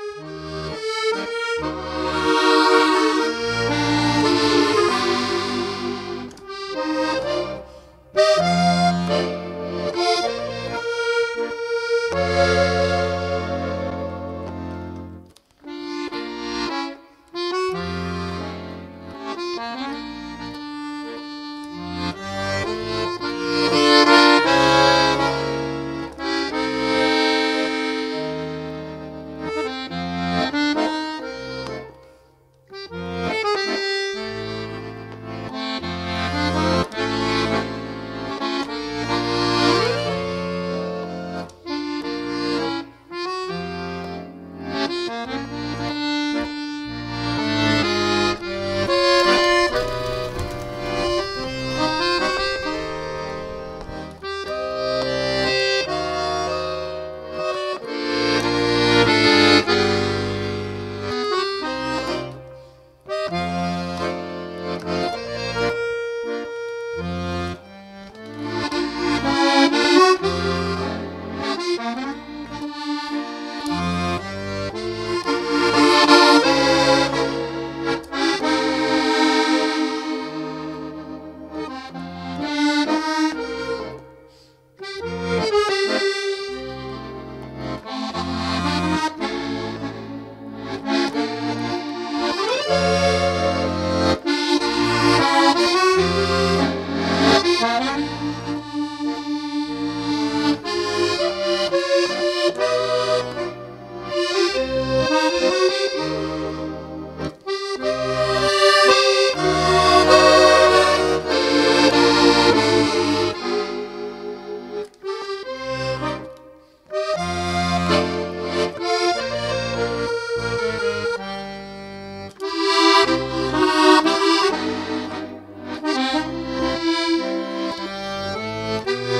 Thank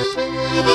Música